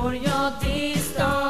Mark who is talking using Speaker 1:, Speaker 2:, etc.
Speaker 1: For your det